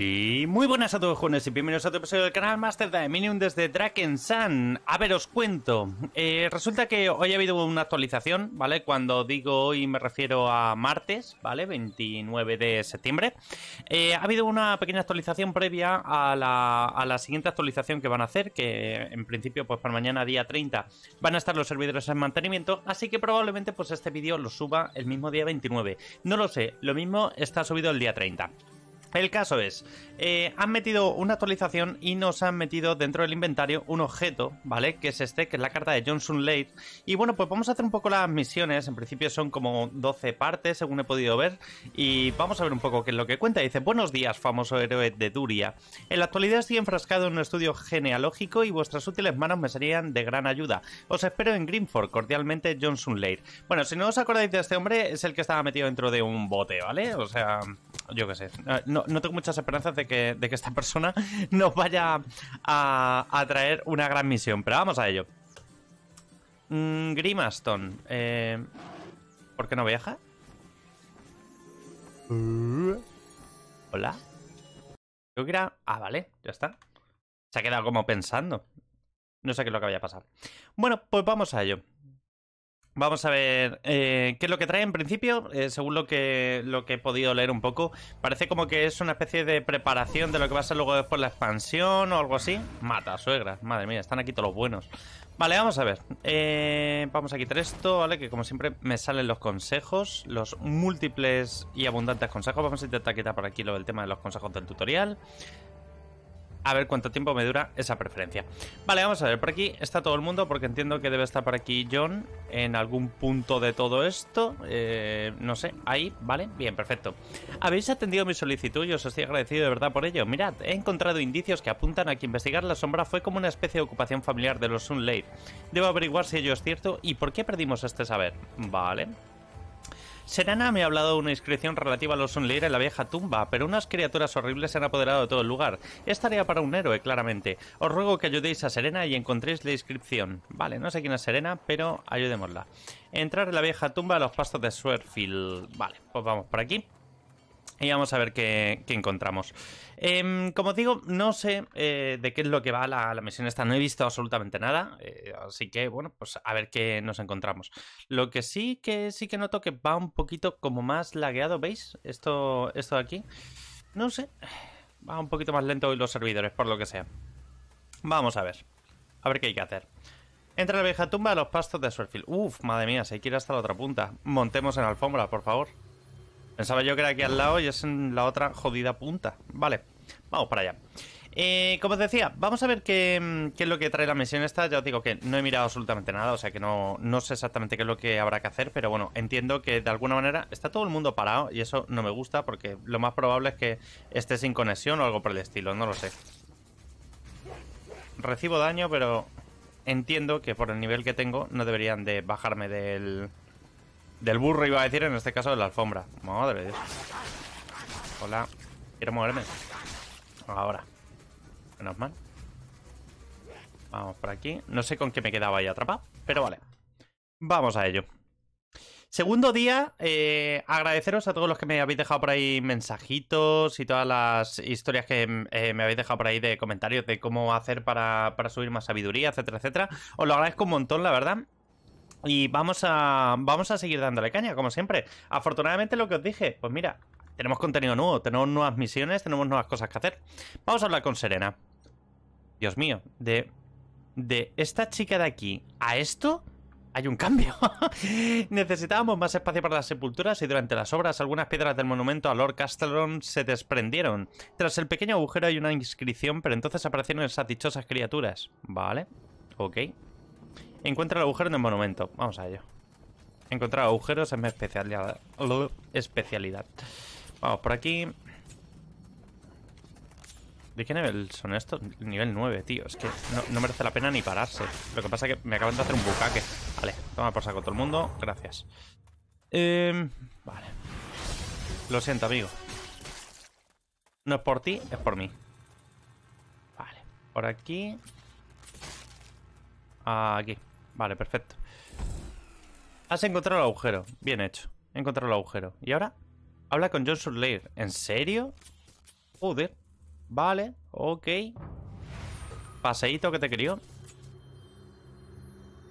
Y muy buenas a todos jóvenes y bienvenidos a otro episodio del canal Master Dominion desde Sun. A ver, os cuento. Eh, resulta que hoy ha habido una actualización, ¿vale? Cuando digo hoy me refiero a martes, ¿vale? 29 de septiembre. Eh, ha habido una pequeña actualización previa a la, a la siguiente actualización que van a hacer, que en principio pues para mañana día 30 van a estar los servidores en mantenimiento, así que probablemente pues este vídeo lo suba el mismo día 29. No lo sé, lo mismo está subido el día 30. El caso es, eh, han metido una actualización y nos han metido dentro del inventario un objeto, ¿vale? Que es este, que es la carta de Johnson Late. Y bueno, pues vamos a hacer un poco las misiones. En principio son como 12 partes, según he podido ver. Y vamos a ver un poco qué es lo que cuenta. Dice, buenos días, famoso héroe de Duria. En la actualidad estoy enfrascado en un estudio genealógico y vuestras útiles manos me serían de gran ayuda. Os espero en Greenford, cordialmente Johnson Late. Bueno, si no os acordáis de este hombre, es el que estaba metido dentro de un bote, ¿vale? O sea, yo qué sé. No, no, tengo muchas esperanzas de que, de que esta persona nos vaya a, traer una gran misión, pero vamos a ello. Mm, Grimaston. Eh, ¿Por qué no viaja? Hola. Creo que era... Ah, vale, ya está. Se ha quedado como pensando. No sé qué es lo que vaya a pasar. Bueno, pues vamos a ello. Vamos a ver eh, qué es lo que trae en principio, eh, según lo que, lo que he podido leer un poco. Parece como que es una especie de preparación de lo que va a ser luego después la expansión o algo así. Mata, suegra, madre mía, están aquí todos los buenos. Vale, vamos a ver. Eh, vamos a quitar esto, ¿vale? Que como siempre me salen los consejos, los múltiples y abundantes consejos. Vamos a intentar quitar por aquí lo del tema de los consejos del tutorial a ver cuánto tiempo me dura esa preferencia. Vale, vamos a ver, por aquí está todo el mundo porque entiendo que debe estar por aquí John en algún punto de todo esto. Eh, no sé, ahí, vale, bien, perfecto. Habéis atendido mi solicitud y os estoy agradecido de verdad por ello. Mirad, he encontrado indicios que apuntan a que investigar la sombra fue como una especie de ocupación familiar de los Sunlight. Debo averiguar si ello es cierto y por qué perdimos este saber. Vale. Serena me ha hablado de una inscripción relativa a los Sunleer en la vieja tumba, pero unas criaturas horribles se han apoderado de todo el lugar. Es tarea para un héroe, claramente. Os ruego que ayudéis a Serena y encontréis la inscripción. Vale, no sé quién es Serena, pero ayudémosla. Entrar en la vieja tumba a los pastos de Swerfield. Vale, pues vamos por aquí. Y vamos a ver qué, encontramos. Em, como digo, no sé eh, de qué es lo que va la, misión esta. No he visto absolutamente nada. Eh, así que, bueno, pues a ver qué nos encontramos. Lo que sí que sí que noto que va un poquito como más lagueado, ¿veis? Esto, esto de aquí. No sé. Va un poquito más lento hoy los servidores, por lo que sea. Vamos a ver. A ver qué hay que hacer. Entra la vieja tumba a los pastos de Swerfield. Uf, madre mía, se quiere hasta la otra punta. Montemos en alfombra, por favor. Pensaba yo que era aquí al lado y es en la otra jodida punta. Vale, vamos para allá. Eh, como os decía, vamos a ver qué, es lo que trae la misión esta. Ya os digo que no he mirado absolutamente nada, o sea que no, no sé exactamente qué es lo que habrá que hacer, pero bueno, entiendo que de alguna manera está todo el mundo parado y eso no me gusta porque lo más probable es que esté sin conexión o algo por el estilo, no lo sé. Recibo daño, pero entiendo que por el nivel que tengo no deberían de bajarme del, del burro iba a decir, en este caso de la alfombra. Madre Dios. Hola. Quiero moverme. Ahora. Menos mal. Vamos por aquí. No sé con qué me quedaba ahí atrapado, pero vale. Vamos a ello. Segundo día, eh, agradeceros a todos los que me habéis dejado por ahí mensajitos y todas las historias que eh, me habéis dejado por ahí de comentarios de cómo hacer para, para subir más sabiduría, etcétera, etcétera. Os lo agradezco un montón, la verdad. Y vamos a, vamos a seguir dándole caña, como siempre. Afortunadamente lo que os dije, pues mira, tenemos contenido nuevo, tenemos nuevas misiones, tenemos nuevas cosas que hacer. Vamos a hablar con Serena. Dios mío, de, de esta chica de aquí a esto hay un cambio. Necesitábamos más espacio para las sepulturas y durante las obras algunas piedras del monumento a Lord Castellon se desprendieron. Tras el pequeño agujero hay una inscripción, pero entonces aparecieron esas dichosas criaturas. Vale, ok. Encuentra el agujero en el monumento. Vamos a ello. Encontrar agujeros es mi especialidad. especialidad. Vamos, por aquí. ¿De qué nivel son estos? Nivel 9, tío. Es que no, merece la pena ni pararse. Lo que pasa es que me acaban de hacer un bucaque. Vale, toma por saco todo el mundo. Gracias. Eh, vale. Lo siento, amigo. No es por ti, es por mí. Vale. Por aquí. Aquí. Vale, perfecto. Has encontrado el agujero. Bien hecho. He encontrado el agujero. ¿Y ahora? Habla con John Surleir. ¿En serio? Joder. Vale, ok. Paseíto que te crió.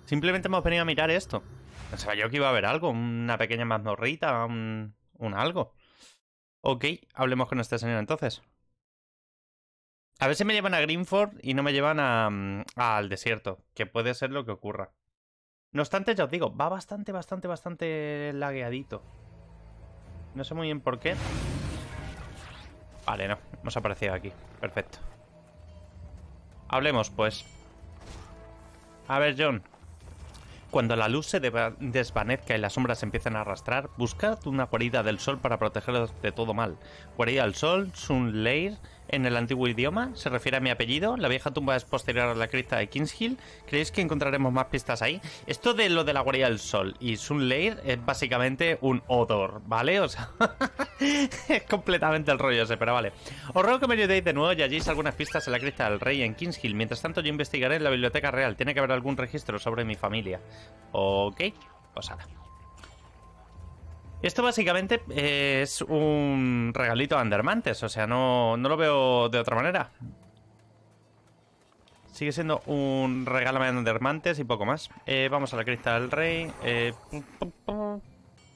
Simplemente hemos venido a mirar esto. Pensaba yo que iba a haber algo, una pequeña mazmorrita, un, un algo. Ok, hablemos con este señor entonces. A ver si me llevan a Greenford y no me llevan mm, al desierto, que puede ser lo que ocurra. No obstante, ya os digo, va bastante, bastante, bastante lagueadito. No sé muy bien por qué. Vale, no, hemos aparecido aquí. Perfecto. Hablemos, pues. A ver, John. Cuando la luz se desvanezca y las sombras empiezan a arrastrar, buscad una guarida del sol para protegeros de todo mal. Guarida del sol, Sun Lair, en el antiguo idioma, se refiere a mi apellido. La vieja tumba es posterior a la cripta de Kings Hill. ¿Creéis que encontraremos más pistas ahí? Esto de lo de la guarida del sol y Sun Lair es básicamente un odor, ¿vale? O sea, es completamente el rollo ese, pero vale. Os ruego que me ayudéis de nuevo y halléis algunas pistas en la cripta del rey en Kings Hill. Mientras tanto, yo investigaré en la biblioteca real. Tiene que haber algún registro sobre mi familia. Ok, pues nada. Esto básicamente es un regalito a Andermantes, o sea, no, no lo veo de otra manera. Sigue siendo un regalo a Andermantes y poco más. Eh, vamos a la crista del rey. Eh,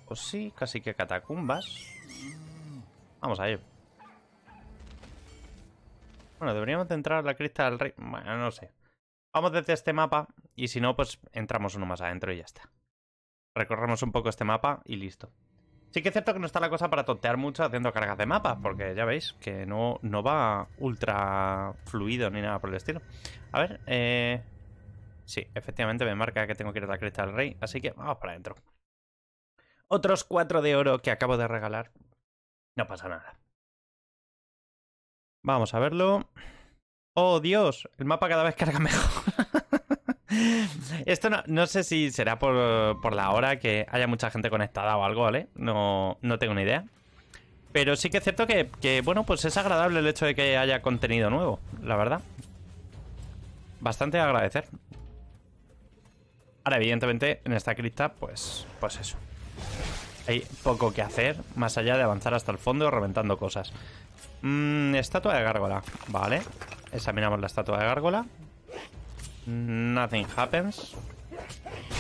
pues sí, casi que catacumbas. Vamos a ello. Bueno, deberíamos de entrar a la crista del rey. Bueno, no sé. Vamos desde este mapa y si no, pues entramos uno más adentro y ya está. Recorremos un poco este mapa y listo. Sí que es cierto que no está la cosa para tontear mucho haciendo cargas de mapa, porque ya veis que no, no va ultra fluido ni nada por el estilo. A ver, eh... Sí, efectivamente me marca que tengo que ir a la cresta del rey, así que vamos para adentro. Otros cuatro de oro que acabo de regalar. No pasa nada. Vamos a verlo. ¡Oh, Dios! El mapa cada vez carga mejor. Esto no, sé si será por, la hora que haya mucha gente conectada o algo, ¿vale? No, no tengo ni idea. Pero sí que es cierto que, que, bueno, pues es agradable el hecho de que haya contenido nuevo, la verdad. Bastante agradecer. Ahora, evidentemente, en esta cripta, pues, pues eso. Hay poco que hacer, más allá de avanzar hasta el fondo reventando cosas. Mmm, estatua de gárgola, vale. Examinamos la estatua de gárgola. Nothing happens.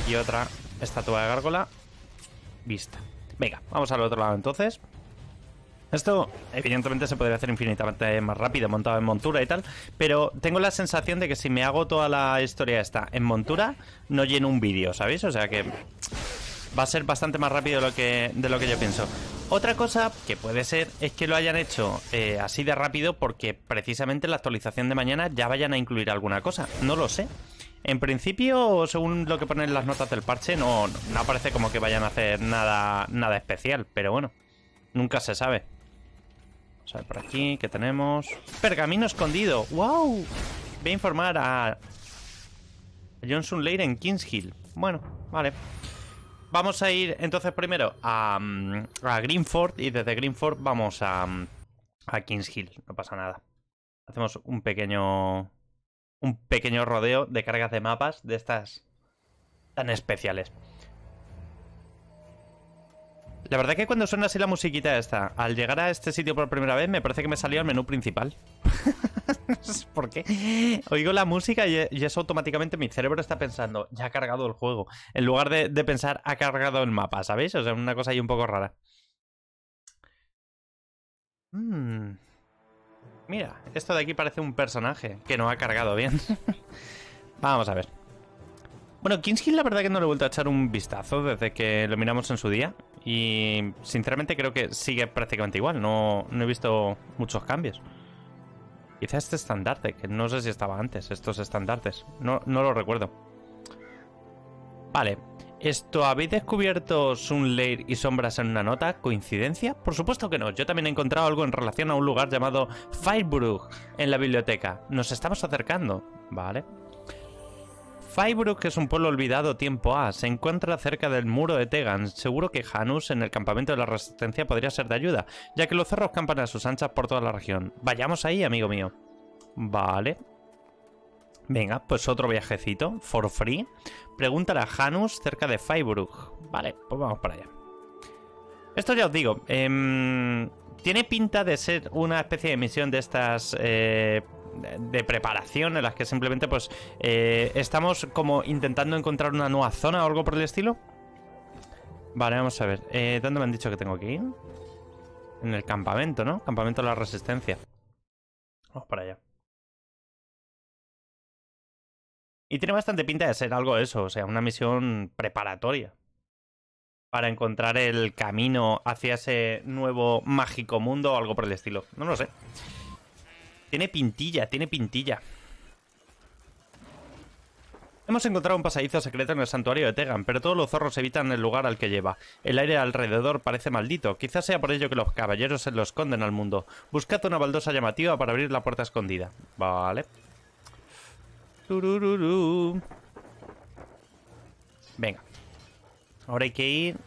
Y otra estatua de gárgola. Vista. Venga, vamos al otro lado entonces. Esto, evidentemente, se podría hacer infinitamente más rápido montado en montura y tal, pero tengo la sensación de que si me hago toda la historia esta en montura, no lleno un vídeo, ¿sabéis? O sea que va a ser bastante más rápido de lo que, de lo que yo pienso. Otra cosa que puede ser es que lo hayan hecho eh, así de rápido porque precisamente la actualización de mañana ya vayan a incluir alguna cosa. No lo sé. En principio, según lo que ponen las notas del parche, no, no parece como que vayan a hacer nada, nada especial, pero bueno, nunca se sabe. Vamos a ver por aquí, ¿qué tenemos? Pergamino escondido. ¡Wow! Voy a informar a Johnson Leir en Kings Hill. Bueno, vale. Vamos a ir entonces primero a, mm, a Greenford y desde Greenford vamos a, mm, a Kings Hill. No pasa nada. Hacemos un pequeño un pequeño rodeo de cargas de mapas de estas tan especiales. La verdad que cuando suena así la musiquita esta, al llegar a este sitio por primera vez, me parece que me salió el menú principal. no sé por qué. Oigo la música y, eso automáticamente mi cerebro está pensando, ya ha cargado el juego. En lugar de, pensar, ha cargado el mapa, ¿sabéis? O sea, una cosa ahí un poco rara. Hmm. Mira, esto de aquí parece un personaje que no ha cargado bien. Vamos a ver. Bueno, Kingshill la verdad que no le he vuelto a echar un vistazo desde que lo miramos en su día. Y sinceramente creo que sigue prácticamente igual. No, no he visto muchos cambios. Quizá este estandarte, que no sé si estaba antes, estos estandartes. No, no lo recuerdo. Vale. ¿Esto habéis descubierto Sunlair y sombras en una nota? ¿Coincidencia? Por supuesto que no. Yo también he encontrado algo en relación a un lugar llamado Firebrug en la biblioteca. Nos estamos acercando. Vale. Fybrook es un pueblo olvidado tiempo A. Se encuentra cerca del muro de Tegan. Seguro que Janus en el campamento de la Resistencia podría ser de ayuda, ya que los cerros campan a sus anchas por toda la región. Vayamos ahí, amigo mío. Vale. Venga, pues otro viajecito, for free. Pregúntale a Janus cerca de Fybrook. Vale, pues vamos para allá. Esto ya os digo, em, tiene pinta de ser una especie de misión de estas eh, de preparación en las que simplemente pues eh, estamos como intentando encontrar una nueva zona o algo por el estilo. Vale, vamos a ver. Eh, ¿Dónde me han dicho que tengo que ir? En el campamento, ¿no? Campamento de la Resistencia. Vamos para allá. Y tiene bastante pinta de ser algo eso, o sea, una misión preparatoria. Para encontrar el camino hacia ese nuevo mágico mundo o algo por el estilo. No lo sé. Tiene pintilla, tiene pintilla. Hemos encontrado un pasadizo secreto en el santuario de Tegan, pero todos los zorros evitan el lugar al que lleva. El aire alrededor parece maldito. Quizás sea por ello que los caballeros se lo esconden al mundo. Buscad una baldosa llamativa para abrir la puerta escondida. Vale. Venga. Ahora hay que ir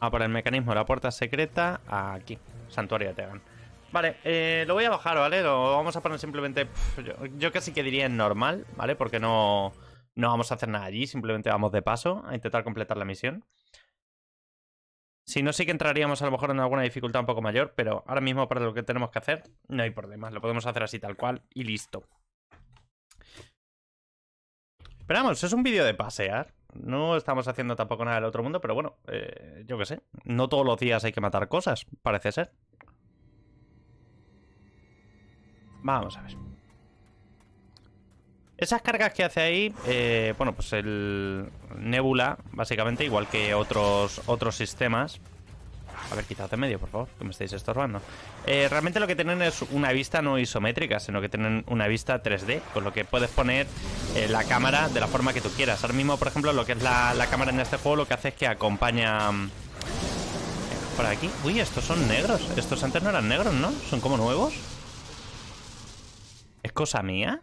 a por el mecanismo de la puerta secreta aquí. Santuario de Tegan. Vale, eh, lo voy a bajar, ¿vale? Lo vamos a poner simplemente... yo, casi que diría en normal, ¿vale? Porque no, no vamos a hacer nada allí, simplemente vamos de paso a intentar completar la misión. Si no, sí que entraríamos a lo mejor en alguna dificultad un poco mayor, pero ahora mismo para lo que tenemos que hacer no hay problema. Lo podemos hacer así tal cual y listo. Pero vamos, es un vídeo de pasear. No estamos haciendo tampoco nada del otro mundo, pero bueno, eh, yo qué sé. No todos los días hay que matar cosas, parece ser. Vamos a ver. Esas cargas que hace ahí, eh, bueno, pues el Nebula, básicamente, igual que otros, otros sistemas. A ver, quitad de medio, por favor, que me estáis estorbando. Eh, realmente lo que tienen es una vista no isométrica, sino que tienen una vista 3D, con lo que puedes poner eh, la cámara de la forma que tú quieras. Ahora mismo, por ejemplo, lo que es la, la cámara en este juego, lo que hace es que acompaña... Mm, por aquí. Uy, estos son negros. Estos antes no eran negros, ¿no? Son como nuevos. ¿Es cosa mía?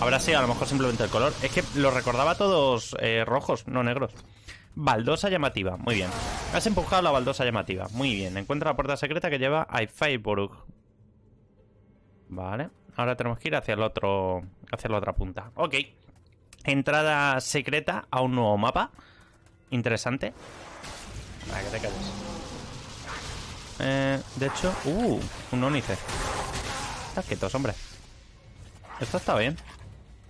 Ahora sí, a lo mejor simplemente el color. Es que lo recordaba todos eh, rojos, no negros. Baldosa llamativa, muy bien. Has empujado la baldosa llamativa, muy bien. Encuentra la puerta secreta que lleva a Freiburg. Vale, ahora tenemos que ir hacia el otro, hacia la otra punta. Ok. Entrada secreta a un nuevo mapa. Interesante. Para que te quedes. Eh, de hecho, uh, un ónice. Estás quietos, hombre. Esto está bien.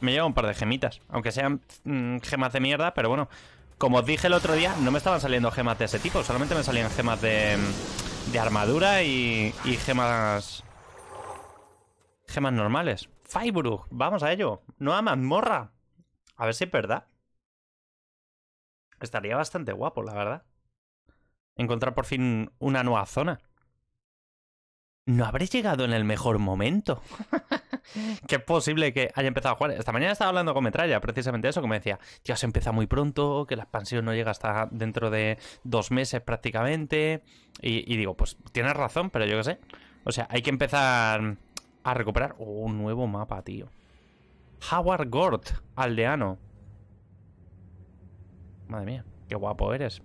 Me lleva un par de gemitas. Aunque sean mm, gemas de mierda, pero bueno. Como os dije el otro día, no me estaban saliendo gemas de ese tipo. Solamente me salían gemas de, mm, de armadura y, y gemas... Gemas normales. Faiburg, vamos a ello. Nueva mazmorra. A ver si es verdad. Estaría bastante guapo, la verdad encontrar por fin una nueva zona. ¿No habré llegado en el mejor momento? que es posible que haya empezado a jugar. Esta mañana estaba hablando con Metralla, precisamente eso, que me decía, ya se empieza muy pronto, que la expansión no llega hasta dentro de dos meses prácticamente. Y, digo, pues tienes razón, pero yo qué sé. O sea, hay que empezar a recuperar un nuevo mapa, tío. Howard Gort, aldeano. Madre mía, qué guapo eres.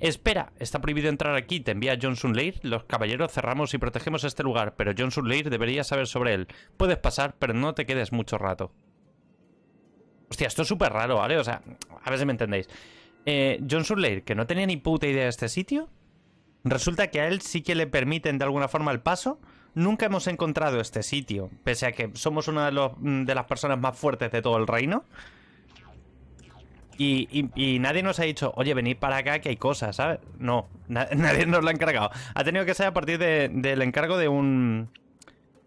Espera, está prohibido entrar aquí, te envía Johnson Leir. Los caballeros cerramos y protegemos este lugar, pero Johnson Leir debería saber sobre él. Puedes pasar, pero no te quedes mucho rato. Hostia, esto es súper raro, ¿vale? O sea, a ver si me entendéis. Eh, Johnson Leir, que no tenía ni puta idea de este sitio, resulta que a él sí que le permiten de alguna forma el paso. Nunca hemos encontrado este sitio, pese a que somos una de, de las personas más fuertes de todo el reino. Y, nadie nos ha dicho, oye, venid para acá que hay cosas, ¿sabes? No, nadie nos lo ha encargado. Ha tenido que ser a partir del encargo de un...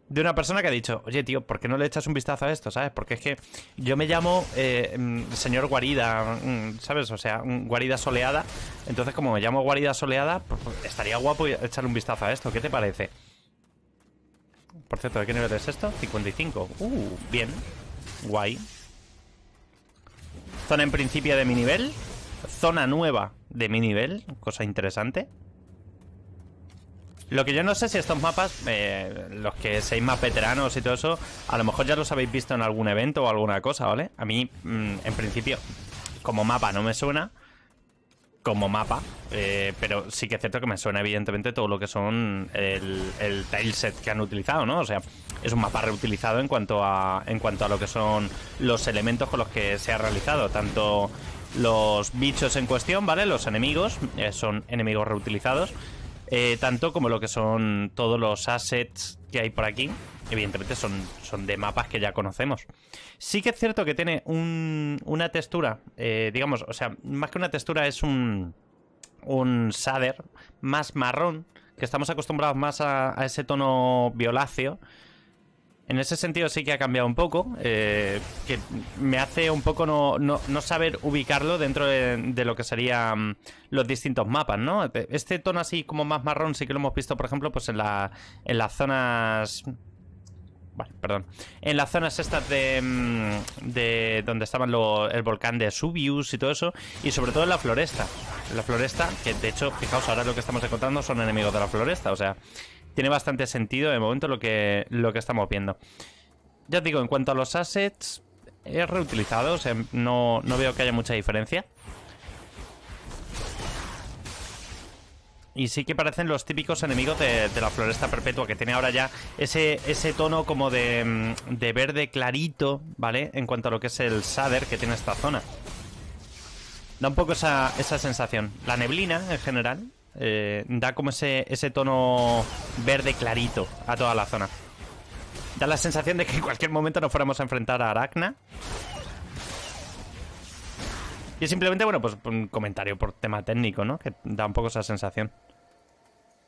De una persona que ha dicho, oye, tío, ¿por qué no le echas un vistazo a esto, sabes? Porque es que yo me llamo eh, mm, señor Guarida, mm, ¿sabes? O sea, Guarida Soleada. Entonces, como me llamo Guarida Soleada, pues, pues, estaría guapo echarle un vistazo a esto. ¿Qué te parece? Por cierto, ¿de qué nivel es esto? 55. Uh, bien. Guay. Zona en principio de mi nivel. Zona nueva de mi nivel. Cosa interesante. Lo que yo no sé si estos mapas, eh, los que seáis más veteranos y todo eso, a lo mejor ya los habéis visto en algún evento o alguna cosa, ¿vale? A mí, mm, en principio, como mapa no me suena como mapa, eh, pero sí que es cierto que me suena evidentemente todo lo que son el, el tileset que han utilizado, ¿no? O sea, es un mapa reutilizado en cuanto a en cuanto a lo que son los elementos con los que se ha realizado, tanto los bichos en cuestión, ¿vale? Los enemigos, eh, son enemigos reutilizados. Eh, tanto como lo que son todos los assets que hay por aquí. Evidentemente son, son de mapas que ya conocemos. Sí que es cierto que tiene una textura, eh, digamos, o sea, más que una textura es un, un shader más marrón, que estamos acostumbrados más a ese tono violáceo. En ese sentido sí que ha cambiado un poco, eh, que me hace un poco no, no, saber ubicarlo dentro de, lo que serían los distintos mapas, ¿no? Este tono así como más marrón sí que lo hemos visto, por ejemplo, pues en, la, en las zonas... Vale, perdón. En las zonas estas de, mm, de donde estaba el volcán de Subius y todo eso, y sobre todo en la floresta. la floresta, que de hecho, fijaos, ahora lo que estamos encontrando son enemigos de la floresta, o sea, tiene bastante sentido de momento lo que, lo que estamos viendo. Ya os digo, en cuanto a los assets, es reutilizado, o sea, no, veo que haya mucha diferencia. Y sí que parecen los típicos enemigos de, la floresta perpetua, que tiene ahora ya ese, ese tono como de, de, verde clarito, ¿vale? En cuanto a lo que es el shader que tiene esta zona. Da un poco esa, esa sensación. La neblina, en general, eh, da como ese, ese tono verde clarito a toda la zona. Da la sensación de que en cualquier momento nos fuéramos a enfrentar a Aracna. Y simplemente, bueno, pues un comentario por tema técnico, ¿no? Que da un poco esa sensación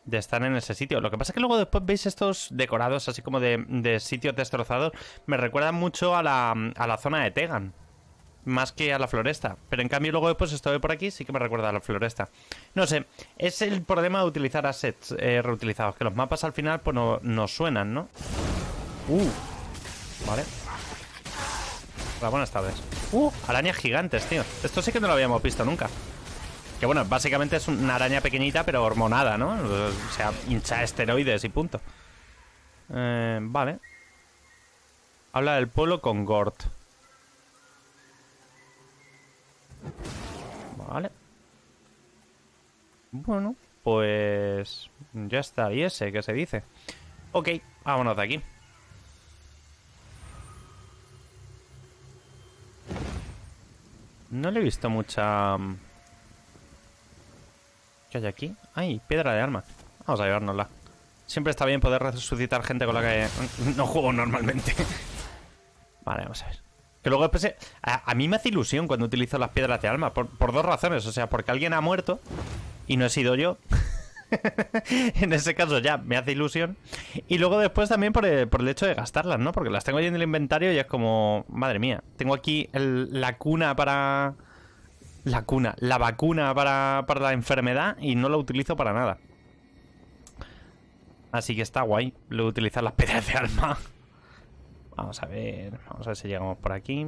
de estar en ese sitio. Lo que pasa es que luego después veis estos decorados así como de, de sitios destrozados. Me recuerdan mucho a la, a la zona de Tegan más que a la floresta. Pero en cambio luego después estoy por aquí, sí que me recuerda a la floresta. No sé, es el problema de utilizar assets eh, reutilizados, que los mapas al final pues no, suenan, ¿no? Uh, vale. Hola, buenas tardes. Uh, arañas gigantes, tío. Esto sí que no lo habíamos visto nunca. Que bueno, básicamente es una araña pequeñita pero hormonada, ¿no? O sea, hincha esteroides y punto. Eh, vale. Habla del pueblo con Gort. Vale. Bueno, pues ya está. ¿Y ese qué se dice? Ok, vámonos de aquí. No le he visto mucha... Mm, ¿Qué hay aquí? ¡Ay! Piedra de arma. Vamos a llevárnosla. Siempre está bien poder resucitar gente con la que no juego normalmente. vale, vamos a ver. Que luego después... A, mí me hace ilusión cuando utilizo las piedras de alma. Por, dos razones. O sea, porque alguien ha muerto y no he sido yo. en ese caso ya me hace ilusión. Y luego después también por el, hecho de gastarlas, ¿no? Porque las tengo ahí en el inventario y es como... Madre mía. Tengo aquí la cuna para... La cuna. La vacuna para, para la enfermedad y no la utilizo para nada. Así que está guay lo utilizar las piedras de alma. Vamos a ver. Vamos a ver si llegamos por aquí.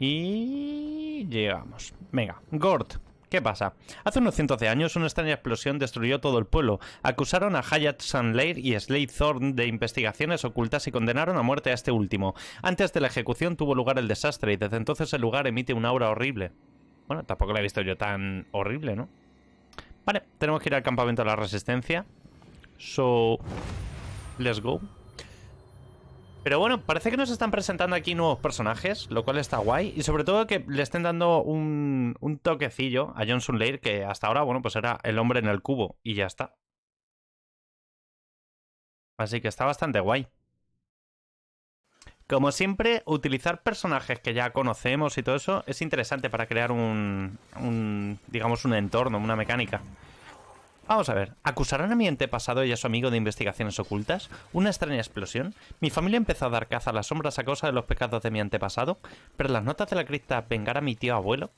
y llegamos. Venga, Gord. ¿Qué pasa? Hace unos cientos de años una extraña explosión destruyó todo el pueblo. Acusaron a Hayat Sunlair y Slade Thorn de investigaciones ocultas y condenaron a muerte a este último. Antes de la ejecución tuvo lugar el desastre y desde entonces el lugar emite una aura horrible. Bueno, tampoco la he visto yo tan horrible, ¿no? Vale, tenemos que ir al campamento de la resistencia. So, let's go. Pero bueno, parece que nos están presentando aquí nuevos personajes, lo cual está guay. Y sobre todo que le estén dando un, un toquecillo a Johnson Lair, que hasta ahora, bueno, pues era el hombre en el cubo. Y ya está. Así que está bastante guay. Como siempre, utilizar personajes que ya conocemos y todo eso es interesante para crear un, digamos, un entorno, una mecánica. Vamos a ver, ¿acusarán a mi antepasado y a su amigo de investigaciones ocultas? ¿Una extraña explosión? ¿Mi familia empezó a dar caza a las sombras a causa de los pecados de mi antepasado? ¿Pero las notas de la cripta vengar a mi tío abuelo?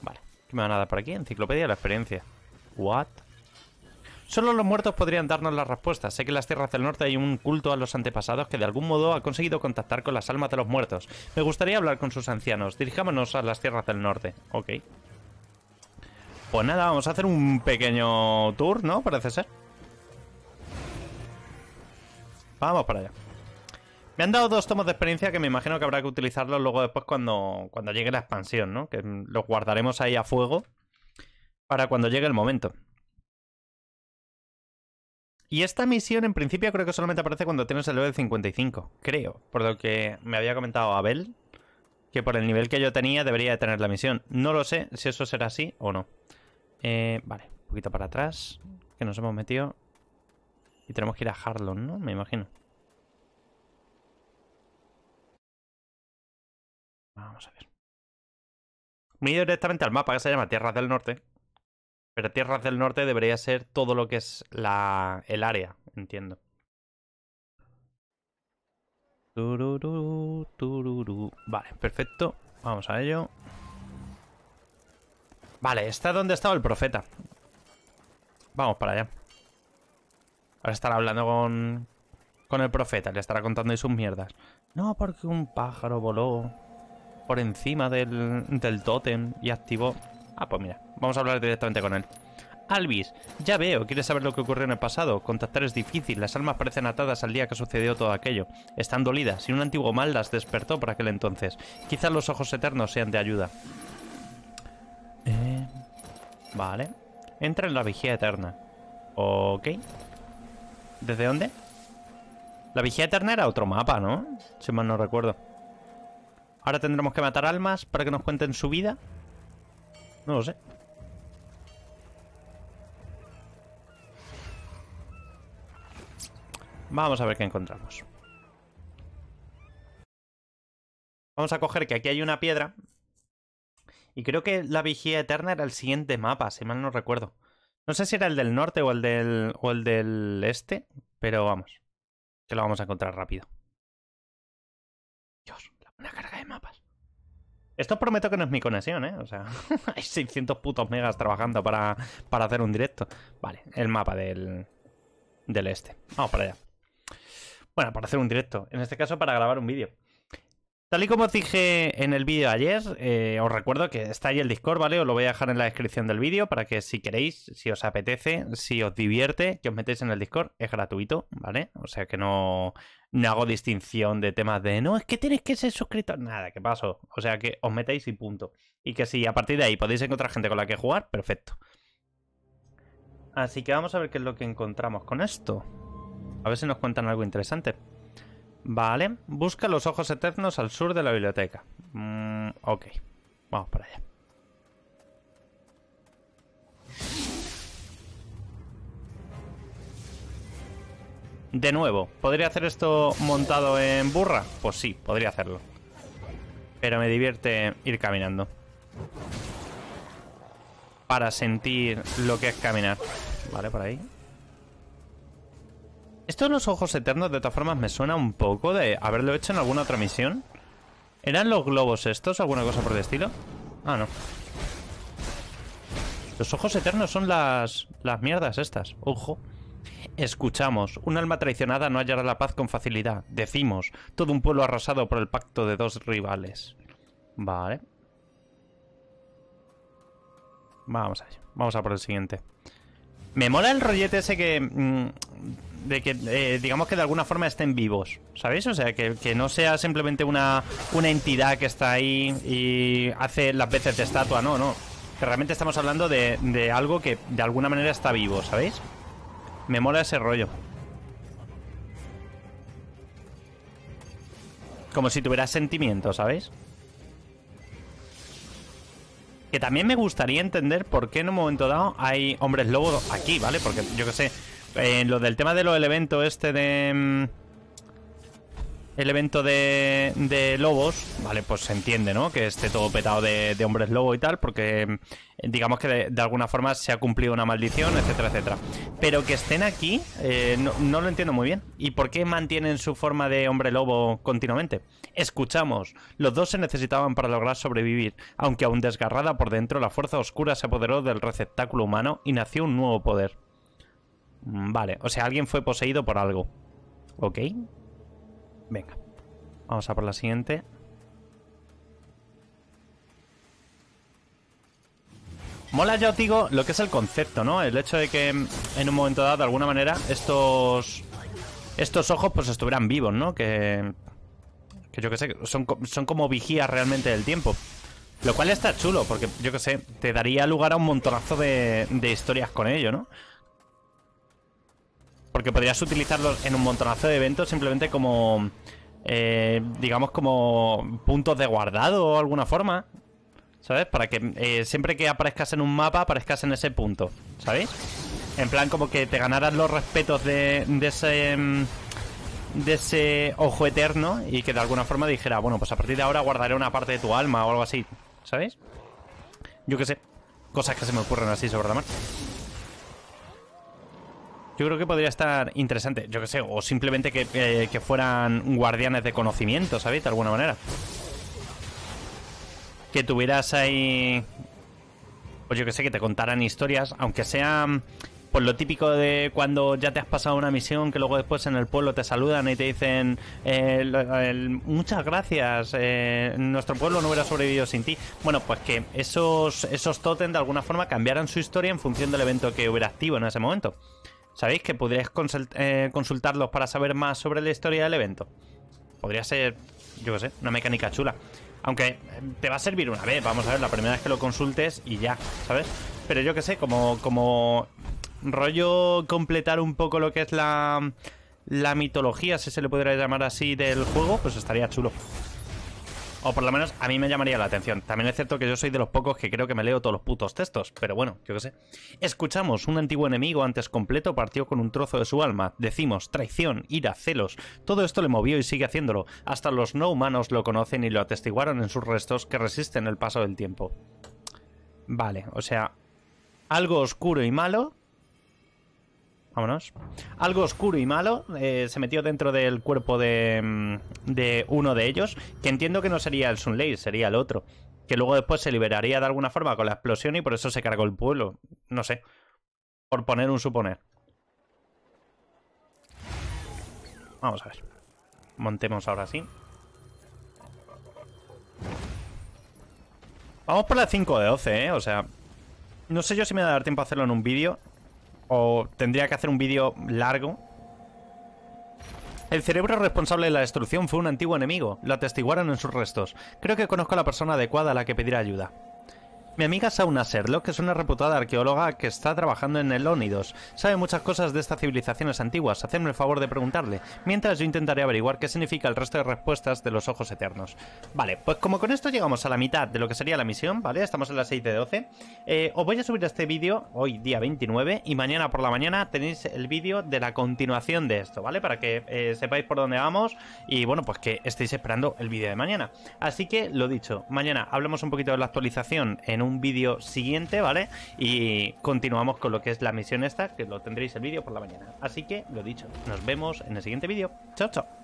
Vale, ¿qué me van a dar por aquí? Enciclopedia de la experiencia. ¿What? Solo los muertos podrían darnos la respuesta. Sé que en las tierras del norte hay un culto a los antepasados que de algún modo ha conseguido contactar con las almas de los muertos. Me gustaría hablar con sus ancianos. Dirijámonos a las tierras del norte. Ok. Pues nada, vamos a hacer un pequeño tour, ¿no? Parece ser. Vamos para allá. Me han dado dos tomos de experiencia que me imagino que habrá que utilizarlos luego después cuando, cuando llegue la expansión, ¿no? Que los guardaremos ahí a fuego para cuando llegue el momento. Y esta misión en principio creo que solamente aparece cuando tienes el level 55, creo. Por lo que me había comentado Abel, que por el nivel que yo tenía debería de tener la misión. No lo sé si eso será así o no. Eh, vale, un poquito para atrás, que nos hemos metido. Y tenemos que ir a Harlon, ¿no? Me imagino. Vamos a ver. Me directamente al mapa que se llama Tierras del Norte. Pero Tierras del Norte debería ser todo lo que es la, el área, entiendo. Tururú. Vale, perfecto. Vamos a ello. Vale, está donde estaba el profeta. Vamos para allá. Ahora estará hablando con, con el profeta, le estará contando sus mierdas. No, porque un pájaro voló por encima del, del tótem y activó... Ah, pues mira, vamos a hablar directamente con él. Alvis, ya veo, quieres saber lo que ocurrió en el pasado. Contactar es difícil, las almas parecen atadas al día que sucedió todo aquello. Están dolidas y un antiguo mal las despertó por aquel entonces. Quizás los ojos eternos sean de ayuda. Eh, vale. Entra en la vigía eterna. Ok. ¿Desde dónde? La vigía eterna era otro mapa, ¿no? Si mal no recuerdo. Ahora tendremos que matar almas para que nos cuenten su vida. No lo sé. Vamos a ver qué encontramos. Vamos a coger que aquí hay una piedra. Y creo que la vigía eterna era el siguiente mapa, si mal no recuerdo. No sé si era el del norte o el del, o el del este, pero vamos. Que lo vamos a encontrar rápido. Dios, una carga de. Esto prometo que no es mi conexión, ¿eh? O sea, hay 600 putos megas trabajando para, para hacer un directo. Vale, el mapa del, del este. Vamos para allá. Bueno, para hacer un directo. En este caso, para grabar un vídeo. Tal y como os dije en el vídeo ayer, eh, os recuerdo que está ahí el Discord, ¿vale? Os lo voy a dejar en la descripción del vídeo para que si queréis, si os apetece, si os divierte, que os metéis en el Discord. Es gratuito, ¿vale? O sea que no, no hago distinción de temas de no, es que tienes que ser suscrito. Nada, ¿qué pasó? O sea que os metéis y punto. Y que si a partir de ahí podéis encontrar gente con la que jugar, perfecto. Así que vamos a ver qué es lo que encontramos con esto. A ver si nos cuentan algo interesante. Vale, busca los ojos eternos al sur de la biblioteca. Mm, ok, vamos para allá. De nuevo, ¿podría hacer esto montado en burra? Pues sí, podría hacerlo. Pero me divierte ir caminando. Para sentir lo que es caminar. Vale, por ahí. Esto de los ojos eternos, de todas formas, me suena un poco de haberlo hecho en alguna otra misión. ¿Eran los globos estos? ¿Alguna cosa por el estilo? Ah, no. Los ojos eternos son las, las mierdas estas. Ojo. Escuchamos. Un alma traicionada no hallará la paz con facilidad. Decimos. Todo un pueblo arrasado por el pacto de dos rivales. Vale. Vamos a Vamos a por el siguiente. Me mola el rollete ese que... Mm, de que, eh, digamos que de alguna forma estén vivos, ¿sabéis? O sea, que, no sea simplemente una, una entidad que está ahí y hace las veces de estatua, no, no. Que realmente estamos hablando de, de algo que de alguna manera está vivo, ¿sabéis? Me mola ese rollo. Como si tuviera sentimientos, ¿sabéis? Que también me gustaría entender por qué en un momento dado hay hombres lobos aquí, ¿vale? Porque yo que sé, en lo del tema de lo del evento este de... Mm, el evento de, de, lobos, vale, pues se entiende, ¿no? Que esté todo petado de, hombres lobo y tal, porque mm, digamos que de, alguna forma se ha cumplido una maldición, etcétera, etcétera. Pero que estén aquí, eh, no, no, lo entiendo muy bien. ¿Y por qué mantienen su forma de hombre lobo continuamente? Escuchamos, los dos se necesitaban para lograr sobrevivir, aunque aún desgarrada por dentro, la fuerza oscura se apoderó del receptáculo humano y nació un nuevo poder. Mm, vale, o sea, alguien fue poseído por algo. Ok. Venga. Vamos a por la siguiente. Mola ya os digo lo que es el concepto, ¿no? El hecho de que en un momento dado, de alguna manera, estos estos ojos pues estuvieran vivos, ¿no? Que, que yo que sé, son, son como vigías realmente del tiempo. Lo cual está chulo, porque yo que sé, te daría lugar a un montonazo de, de historias con ello, ¿no? Porque podrías utilizarlos en un montonazo de eventos simplemente como... Eh, digamos como puntos de guardado o alguna forma. ¿Sabes? Para que eh, siempre que aparezcas en un mapa aparezcas en ese punto. ¿Sabéis? En plan como que te ganaras los respetos de, de ese... De ese ojo eterno y que de alguna forma dijera, bueno, pues a partir de ahora guardaré una parte de tu alma o algo así, ¿sabéis? Yo qué sé, cosas que se me ocurren así sobre la marcha. Yo creo que podría estar interesante, yo qué sé, o simplemente que, eh, que fueran guardianes de conocimiento, ¿sabéis? De alguna manera. Que tuvieras ahí... Pues yo que sé, que te contaran historias, aunque sean pues lo típico de cuando ya te has pasado una misión, que luego después en el pueblo te saludan y te dicen eh, muchas gracias, eh, nuestro pueblo no hubiera sobrevivido sin ti. Bueno, pues que esos, esos totem de alguna forma cambiaran su historia en función del evento que hubiera activo en ese momento. ¿Sabéis que podríais eh, consultarlos para saber más sobre la historia del evento? Podría ser, yo qué sé, una mecánica chula. Aunque te va a servir una vez, vamos a ver, la primera vez que lo consultes y ya, ¿sabes? Pero yo qué sé, como, como rollo completar un poco lo que es la, la mitología, si se le podría llamar así, del juego, pues estaría chulo. O por lo menos a mí me llamaría la atención. También es cierto que yo soy de los pocos que creo que me leo todos los putos textos, pero bueno, yo qué sé. Escuchamos, un antiguo enemigo antes completo partió con un trozo de su alma. Decimos, traición, ira, celos. Todo esto le movió y sigue haciéndolo. Hasta los no humanos lo conocen y lo atestiguaron en sus restos que resisten el paso del tiempo. Vale, o sea, algo oscuro y malo Vámonos. Algo oscuro y malo eh, se metió dentro del cuerpo de, mm, de, uno de ellos, que entiendo que no sería el Sunley, sería el otro. Que luego después se liberaría de alguna forma con la explosión y por eso se cargó el pueblo. No sé. Por poner un suponer. Vamos a ver. Montemos ahora sí. Vamos por la 5 de 12, ¿eh? O sea... No sé yo si me va a dar tiempo a hacerlo en un vídeo. O tendría que hacer un vídeo largo. El cerebro responsable de la destrucción fue un antiguo enemigo. Lo atestiguaron en sus restos. Creo que conozco a la persona adecuada a la que pedir ayuda. Mi amiga Sauna Serlock es una reputada arqueóloga que está trabajando en el Ónidos. Sabe muchas cosas de estas civilizaciones antiguas. Hacedme el favor de preguntarle, mientras yo intentaré averiguar qué significa el resto de respuestas de los ojos eternos. Vale, pues como con esto llegamos a la mitad de lo que sería la misión, ¿vale? Estamos en las 6 de 12. Eh, os voy a subir este vídeo hoy, día 29, y mañana por la mañana tenéis el vídeo de la continuación de esto, ¿vale? Para que eh, sepáis por dónde vamos y, bueno, pues que estéis esperando el vídeo de mañana. Así que, lo dicho, mañana hablemos un poquito de la actualización en un vídeo siguiente, ¿vale? Y continuamos con lo que es la misión esta, que lo tendréis el vídeo por la mañana. Así que, lo dicho, nos vemos en el siguiente vídeo. Chao, chao.